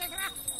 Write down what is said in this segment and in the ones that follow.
Check it out.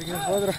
Aquí en cuadra.